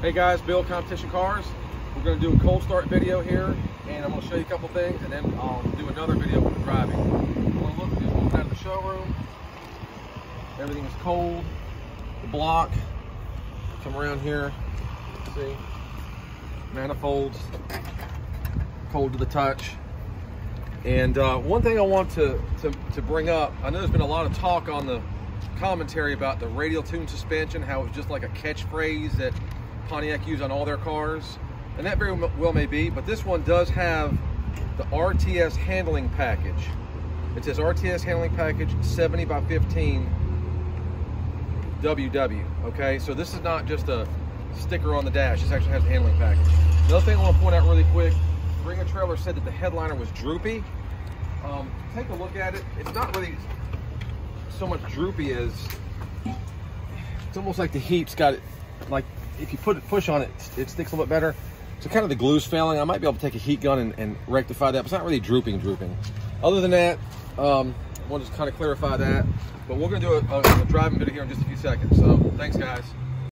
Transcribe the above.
Hey guys, Bill Competition Cars. We're going to do a cold start video here, and I'm going to show you a couple things, and then I'll do another video with the driving. I'm going to look just out of the showroom. Everything is cold. The block. Come around here. See, manifolds. Cold to the touch. And uh, one thing I want to, to to bring up, I know there's been a lot of talk on the commentary about the radial tune suspension, how it's just like a catchphrase that Pontiac use on all their cars. And that very well may be, but this one does have the RTS handling package. It says RTS handling package 70 by 15 WW, okay? So this is not just a sticker on the dash, this actually has a handling package. Another thing I want to point out really quick, Bring a Trailer said that the headliner was droopy. Um, take a look at it. It's not really so much droopy as it's almost like the heat's got it like if you put push on it it sticks a little bit better. So kind of the glue's failing. I might be able to take a heat gun and, and rectify that but it's not really drooping drooping. Other than that um i want to just kind of clarify that but we're going to do a, a, a driving video here in just a few seconds so thanks guys